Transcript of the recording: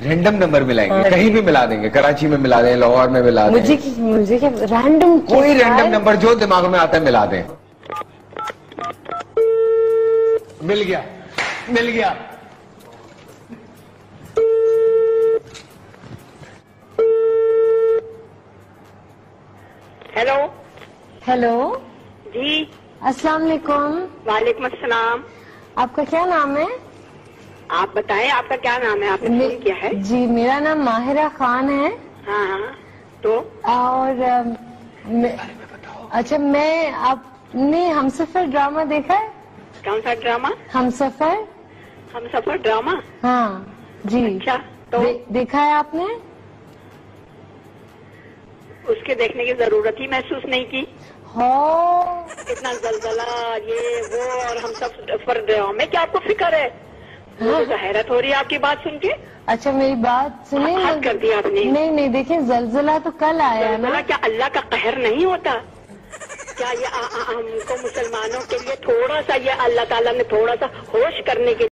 Random number मिलाएँगे कहीं भी मिला देंगे कराची में मिला दें लाहौर में मिला दें। मुझे मुझे क्या रैंडम कोई रैंडम नंबर जो दिमाग में आता है मिला दें। मिल गया मिल गया। हेलो हेलो जी। अस्सलाम वालेकुम वालेकुम अस्सलाम। आपका क्या नाम है? आप बताएँ आपका क्या नाम है? आपने मे- फ़ोन किया है? जी मेरा नाम माहिरा खान है। हाँ हाँ। तो? और मैं- अच्छा मैं आपने हम सफ़र ड्रामा देखा है? कौन सा ड्रामा? हम सफ़र हम सफ़र ड्रामा? हाँ जी। अच्छा तो दे, देखा है आपने? उसके देखने की ज़रूरत ही महसूस नहीं की। हो। कितना जलजला ये वो और हम सब सफ़र ड्रामे क्या आपको फ़िक्र है? हैरत हो रही है आपकी बात सुन के? अच्छा मेरी बात सुनिए। हाँ कर दिया आपने। नहीं नहीं देखिए जलजला तो कल आया है ना। क्या अल्लाह का कहर नहीं होता? क्या ये हमको मुसलमानों के लिए थोड़ा सा ये अल्लाह ताला ने थोड़ा सा होश करने के